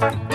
Bye.